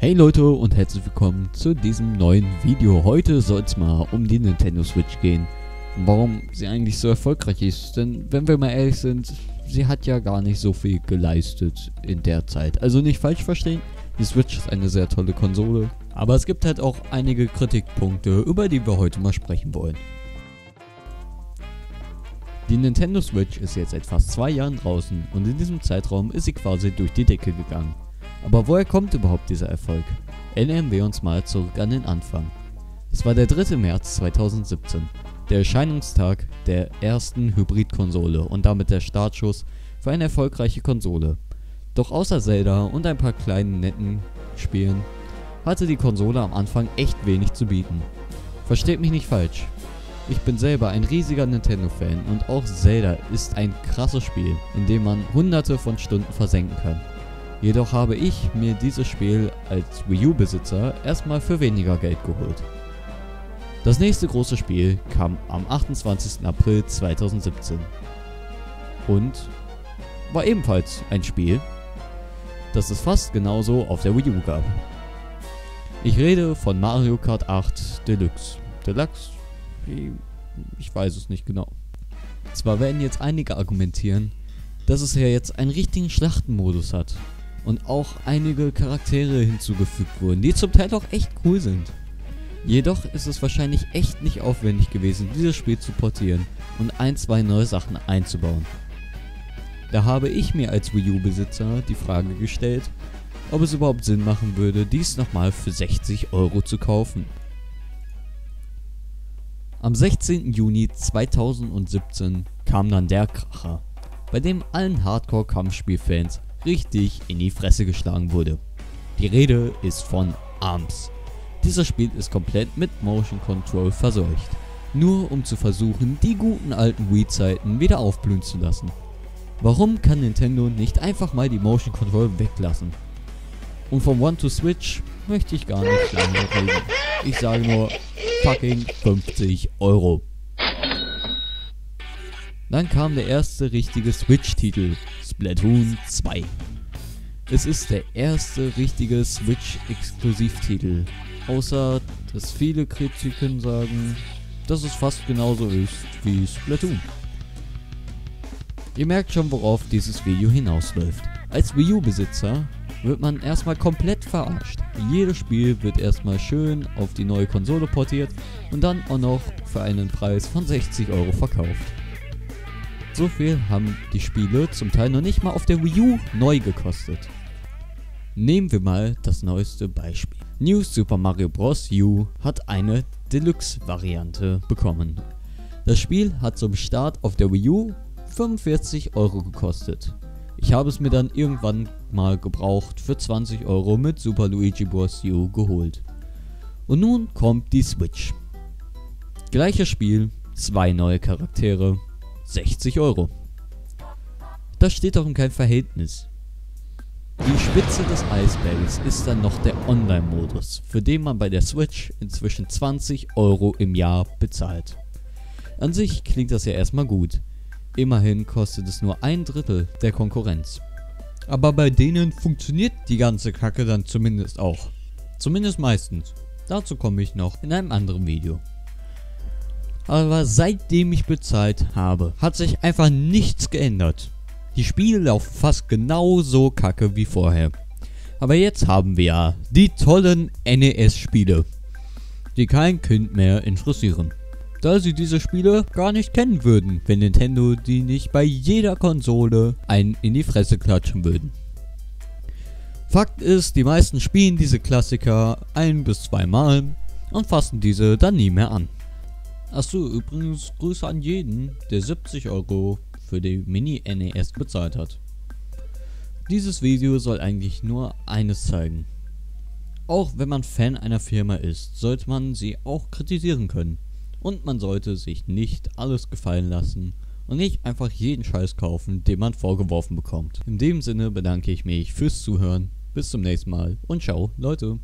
Hey Leute und herzlich willkommen zu diesem neuen Video. Heute soll es mal um die Nintendo Switch gehen. Und warum sie eigentlich so erfolgreich ist. Denn wenn wir mal ehrlich sind, sie hat ja gar nicht so viel geleistet in der Zeit. Also nicht falsch verstehen, die Switch ist eine sehr tolle Konsole. Aber es gibt halt auch einige Kritikpunkte, über die wir heute mal sprechen wollen. Die Nintendo Switch ist jetzt seit fast zwei Jahren draußen und in diesem Zeitraum ist sie quasi durch die Decke gegangen. Aber woher kommt überhaupt dieser Erfolg? Erinnern wir uns mal zurück an den Anfang. Es war der 3. März 2017, der Erscheinungstag der ersten Hybrid-Konsole und damit der Startschuss für eine erfolgreiche Konsole. Doch außer Zelda und ein paar kleinen netten Spielen hatte die Konsole am Anfang echt wenig zu bieten. Versteht mich nicht falsch. Ich bin selber ein riesiger Nintendo-Fan und auch Zelda ist ein krasses Spiel, in dem man hunderte von Stunden versenken kann. Jedoch habe ich mir dieses Spiel als Wii U-Besitzer erstmal für weniger Geld geholt. Das nächste große Spiel kam am 28. April 2017 und war ebenfalls ein Spiel, das es fast genauso auf der Wii U gab. Ich rede von Mario Kart 8 Deluxe. Deluxe? Ich weiß es nicht genau. Zwar werden jetzt einige argumentieren, dass es ja jetzt einen richtigen Schlachtenmodus hat und auch einige Charaktere hinzugefügt wurden, die zum Teil auch echt cool sind. Jedoch ist es wahrscheinlich echt nicht aufwendig gewesen, dieses Spiel zu portieren und ein, zwei neue Sachen einzubauen. Da habe ich mir als Wii U-Besitzer die Frage gestellt, ob es überhaupt Sinn machen würde, dies nochmal für 60 Euro zu kaufen. Am 16. Juni 2017 kam dann der Kracher, bei dem allen Hardcore-Kampfspielfans richtig in die Fresse geschlagen wurde. Die Rede ist von ARMS. Dieser Spiel ist komplett mit Motion Control verseucht. Nur um zu versuchen, die guten alten Wii-Zeiten wieder aufblühen zu lassen. Warum kann Nintendo nicht einfach mal die Motion Control weglassen? Und vom One to Switch möchte ich gar nicht lange reden. Ich sage nur fucking 50 Euro. Dann kam der erste richtige Switch-Titel, Splatoon 2. Es ist der erste richtige Switch-Exklusivtitel, außer dass viele Kritiken sagen, dass es fast genauso ist wie Splatoon. Ihr merkt schon, worauf dieses Video hinausläuft. Als Wii U-Besitzer wird man erstmal komplett verarscht. Jedes Spiel wird erstmal schön auf die neue Konsole portiert und dann auch noch für einen Preis von 60 Euro verkauft. So viel haben die Spiele zum Teil noch nicht mal auf der Wii U neu gekostet. Nehmen wir mal das neueste Beispiel. New Super Mario Bros. U hat eine Deluxe-Variante bekommen. Das Spiel hat zum Start auf der Wii U 45 Euro gekostet. Ich habe es mir dann irgendwann mal gebraucht für 20 Euro mit Super Luigi Bros. U geholt. Und nun kommt die Switch. Gleiches Spiel, zwei neue Charaktere, 60 Euro. Das steht doch in keinem Verhältnis. Die Spitze des Eisbergs ist dann noch der Online-Modus, für den man bei der Switch inzwischen 20 Euro im Jahr bezahlt. An sich klingt das ja erstmal gut. Immerhin kostet es nur ein Drittel der Konkurrenz. Aber bei denen funktioniert die ganze Kacke dann zumindest auch. Zumindest meistens. Dazu komme ich noch in einem anderen Video. Aber seitdem ich bezahlt habe, hat sich einfach nichts geändert. Die Spiele laufen fast genauso kacke wie vorher. Aber jetzt haben wir ja die tollen NES-Spiele, die kein Kind mehr interessieren. Da sie diese Spiele gar nicht kennen würden, wenn Nintendo die nicht bei jeder Konsole einen in die Fresse klatschen würden. Fakt ist, die meisten spielen diese Klassiker ein bis zweimal und fassen diese dann nie mehr an. Achso, übrigens Grüße an jeden, der 70 Euro für die Mini-NES bezahlt hat. Dieses Video soll eigentlich nur eines zeigen. Auch wenn man Fan einer Firma ist, sollte man sie auch kritisieren können. Und man sollte sich nicht alles gefallen lassen und nicht einfach jeden Scheiß kaufen, den man vorgeworfen bekommt. In dem Sinne bedanke ich mich fürs Zuhören, bis zum nächsten Mal und ciao Leute.